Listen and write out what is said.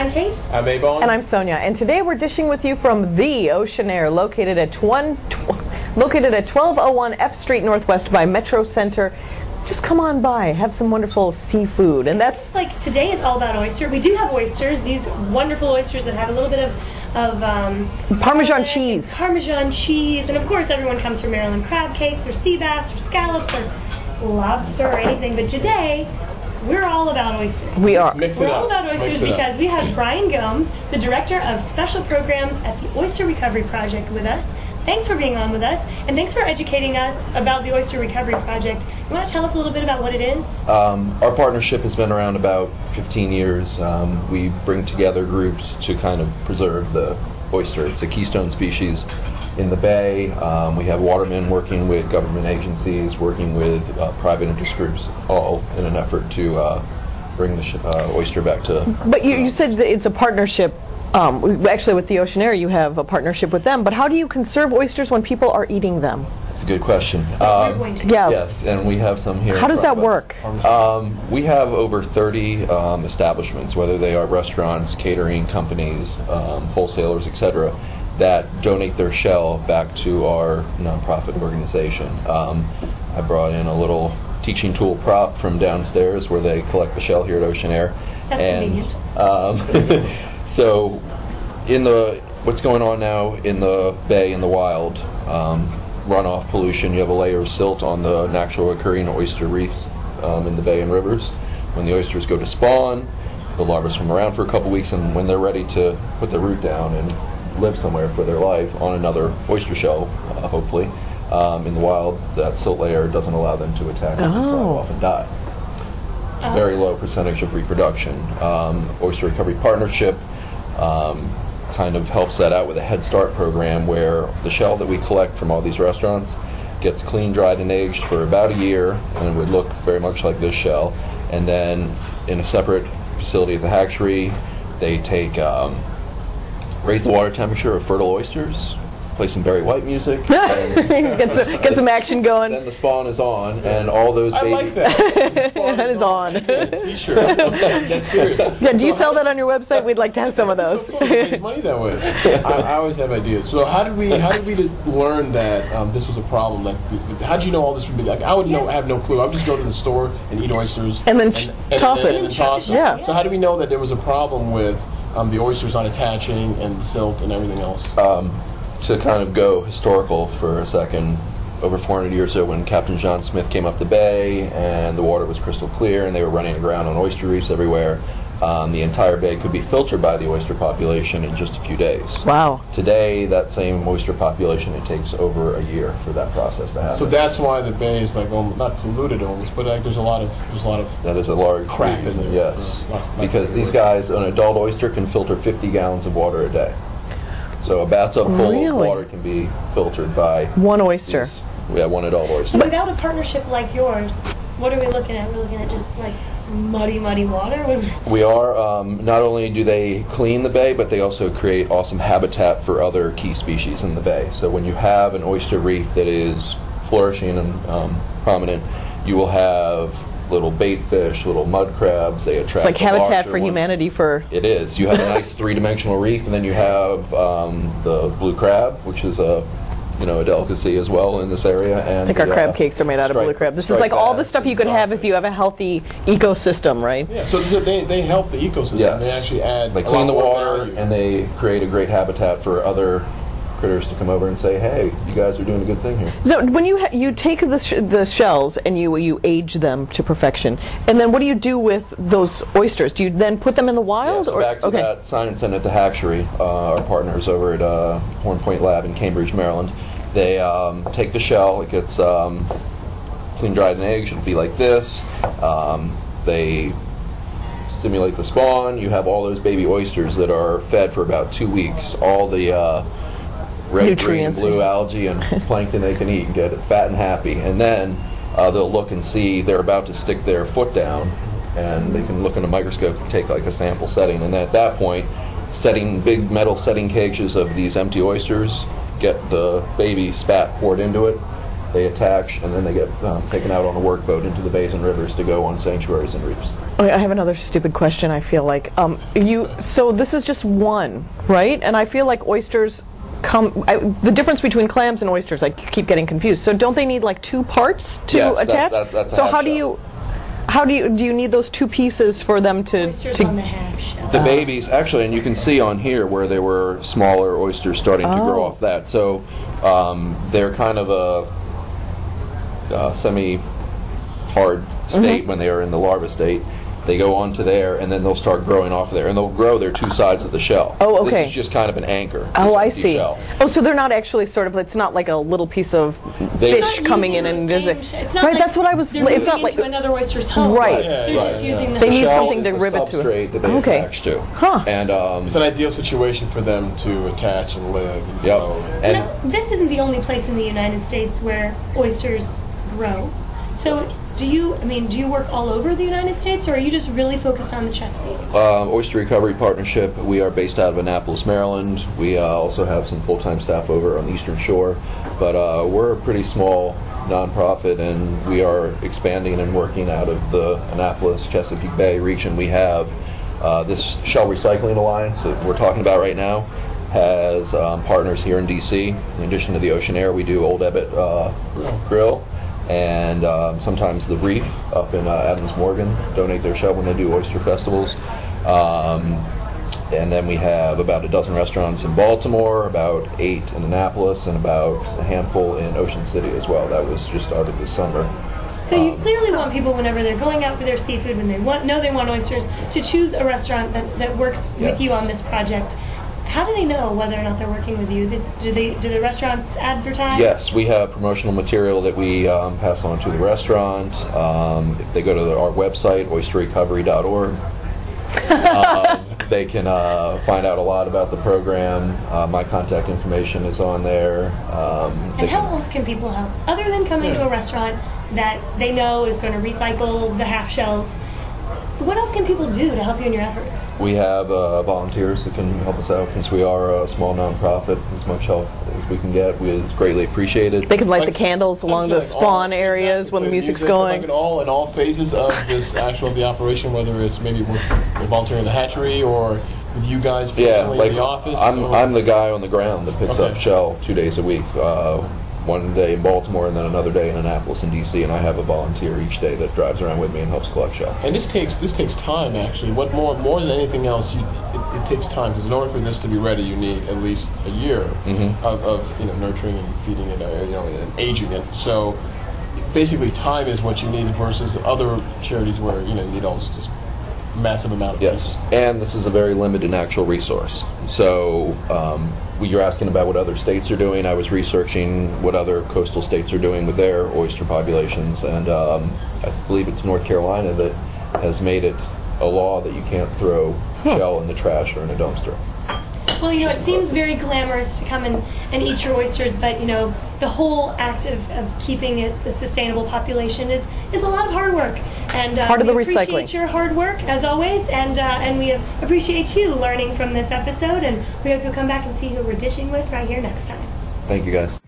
I'm Kate. I'm Ebong. And I'm Sonya. And today we're dishing with you from the Oceanaire, located at one, tw- located at 1201 F Street Northwest by Metro Center. Just come on by, have some wonderful seafood, and that's Like today is all about oyster. We do have oysters, these wonderful oysters that have a little bit of, of um, Parmesan garlic cheese. Parmesan cheese, and of course everyone comes for Maryland crab cakes or sea bass or scallops or lobster or anything. But today we're all about oysters. we are. Mix it We're up. all about Mix oysters it up. because we have Bryan Gomes, the Director of Special Programs at the Oyster Recovery Project with us. Thanks for being on with us, and thanks for educating us about the Oyster Recovery Project. You want to tell us a little bit about what it is? Um, our partnership has been around about 15 years. Um, we bring together groups to kind of preserve the oyster. It's a keystone species in the bay. Um, we have watermen working with government agencies, working with uh, private interest groups, all in an effort to uh, bring the sh- uh, oyster back to. But you, you said that it's a partnership. Um, actually, with the Oceanaire, you have a partnership with them. But how do you conserve oysters when people are eating them? It's a good question. Um. Yeah. Yes, and we have some here. How does that work? Um, we have over 30 um, establishments, whether they are restaurants, catering companies, um, wholesalers, etc., that donate their shell back to our nonprofit organization. Um, I brought in a little teaching tool prop from downstairs where they collect the shell here at Oceanaire. That's and, convenient. Um, so, in the what's going on now in the bay in the wild, um, runoff pollution. You have a layer of silt on the natural occurring oyster reefs um, in the bay and rivers. When the oysters go to spawn, the larvae swim around for a couple weeks, and when they're ready to put their root down and live somewhere for their life on another oyster shell, uh, hopefully, um, in the wild, that silt layer doesn't allow them to attack and Oh. off and die very low percentage of reproduction. Um, Oyster Recovery Partnership um, kind of helps that out with a Head Start program where the shell that we collect from all these restaurants gets clean, dried, and aged for about a year and would look very much like this shell. And then in a separate facility at the hatchery, they take um, raise the water temperature of fertile oysters, play some Barry White music, get, some, get some action going. then the spawn is on, and all those I baby like that. That is on. T-shirt. That's. Yeah, do you sell that on your website? We'd like to have some of those. So funny. Raise money that way. I, I always have ideas. So how did we how did we learn that um, this was a problem? Like, how did you know all this from? me? Like, I would know. I have no clue. I would just go to the store and eat oysters And then ch- toss it. And, then toss them. Yeah. So how do we know that there was a problem with um, the oysters not attaching and the silt and everything else? um, to kind of go historical for a second, over 400 years ago when Captain John Smith came up the bay and the water was crystal clear and they were running aground on oyster reefs everywhere, um, the entire bay could be filtered by the oyster population in just a few days. Wow. Today, that same oyster population, it takes over a year for that process to happen. so that's why the bay is like almost, not polluted almost, but like there's a lot of there's a lot of that is a large crap reef, in there. Yes, Uh, not- not because these good. guys, an adult oyster can filter 50 gallons of water a day. So a bathtub full Really? of water can be filtered by One oyster. these- We have one adult oyster. So without a partnership like yours, what are we looking at? We're looking at just like muddy, muddy water. We are, um, not only do they clean the bay, but they also create awesome habitat for other key species in the bay. So when you have an oyster reef that is flourishing and um, prominent, you will have little bait fish, little mud crabs. They attract It's like Habitat for ones. Humanity for. It is. You have a nice three-dimensional reef, and then you have um, the blue crab, which is a you know a delicacy as well in this area. And I think our the, crab uh, cakes are made out of blue crab. This is like all the stuff you could have if you have a healthy ecosystem, right? Yeah, so they, they help the ecosystem. Yes. They actually add They clean the water value. and they create a great habitat for other critters to come over and say, "Hey, you guys are doing a good thing here." So when you ha- you take the sh- the shells and you you age them to perfection, and then what do you do with those oysters? Do you then put them in the Yeah, wild? so or back to okay. that science center at the hatchery, uh, our partners over at uh, Horn Point Lab in Cambridge, Maryland, they um, take the shell. It gets um, clean, dried, and aged. It'll be like this. Um, they stimulate the spawn. You have all those baby oysters that are fed for about two weeks. All the uh, red, Nutrients. green, blue algae and plankton they can eat and get fat and happy. And then uh, they'll look and see they're about to stick their foot down, and they can look in a microscope and take like a sample setting. And at that point, setting big metal setting cages of these empty oysters, get the baby spat poured into it, They attach, and then they get um, taken out on a workboat into the bays and rivers to go on sanctuaries and reefs. Okay, I have another stupid question. I feel like um, you. So this is just one, right? And I feel like oysters come. I, the difference between clams and oysters, I keep getting confused. So don't they need like two parts to Yes, attach? that- that's so half how do you? How do you do you need those two pieces for them to? Oysters to on the half shell. The babies, actually, and you can see on here where there were smaller oysters starting to grow Oh. off that. So um, they're kind of a, uh semi-hard state Mm-hmm. when they are in the larva state. They go onto there, and then they'll start growing off of there, and they'll grow their two sides of the shell. Oh, okay. This is just kind of an anchor. Oh, I see. shell. Oh, so they're not actually sort of. It's not like a little piece of They- fish coming in and the just. same sh- it's not Right. like that's what I was. They're It's not moving like. into another oyster's home. Right. They're Yeah, just yeah, using yeah. the They need something to the rivet to it. that they Okay. attach to. Huh. And um, It's an ideal situation for them to attach and live. And Yep. grow. And Now, this isn't the only place in the United States where oysters grow. So, do you? I mean, do you work all over the United States, or are you just really focused on the Chesapeake? Uh, Oyster Recovery Partnership. We are based out of Annapolis, Maryland. We uh, also have some full-time staff over on the Eastern Shore, but uh, we're a pretty small nonprofit, and we are expanding and working out of the Annapolis Chesapeake Bay region. We have uh, this Shell Recycling Alliance that we're talking about right now. Has um, partners here in DC. In addition to the Oceanaire, we do Old Ebbitt uh, Grill and um, sometimes the Reef up in uh, Adams Morgan donate their shell when they do oyster festivals. Um, and then we have about a dozen restaurants in Baltimore, about eight in Annapolis, and about a handful in Ocean City as well. That was just started this summer. So you Um, clearly want people, whenever they're going out for their seafood, when they want know they want oysters, to choose a restaurant that, that works with you on this project. How do they know whether or not they're working with you? Do they do the restaurants advertise? Yes, we have promotional material that we um, pass on to the restaurant. Um, if they go to the, our website, oysterrecovery.org, um, they can uh, find out a lot about the program. Uh, my contact information is on there. Um, And how can- else can people help? Other than coming to a restaurant that they know is going to recycle the half shells, what else can people do to help you in your efforts? We have uh, volunteers that can help us out since we are a small nonprofit. As much help as we can get is greatly appreciated. They can light the candles along the like all- spawn areas when the music's music, going. Like in all in all phases of this actual the operation, whether it's maybe with, with volunteering in the hatchery or with you guys yeah, like in the office. I'm, or- I'm the guy on the ground that picks up shell two days a week. Uh, one day in Baltimore and then another day in Annapolis and DC, and I have a volunteer each day that drives around with me and helps collect shell. And this takes this takes time actually. What more more than anything else, you, it, it takes time because in order for this to be ready, you need at least a year Mhm. of, of you know nurturing and feeding it, uh, you know, and aging it. So basically, time is what you need versus other charities where you know you need all just massive amount of Yes, and this is a very limited natural resource. So um, you're asking about what other states are doing. I was researching what other coastal states are doing with their oyster populations, and um, I believe it's North Carolina that has made it a law that you can't throw shell in the trash or in a dumpster. Well, you know, it seems very glamorous to come and, and eat your oysters, but you know, the whole act of, of keeping it a sustainable population is, is a lot of hard work. And uh, Part of we the appreciate recycling. your hard work as always, and uh, and we appreciate you learning from this episode. And we hope you'll come back and see who we're dishing with right here next time. Thank you, guys.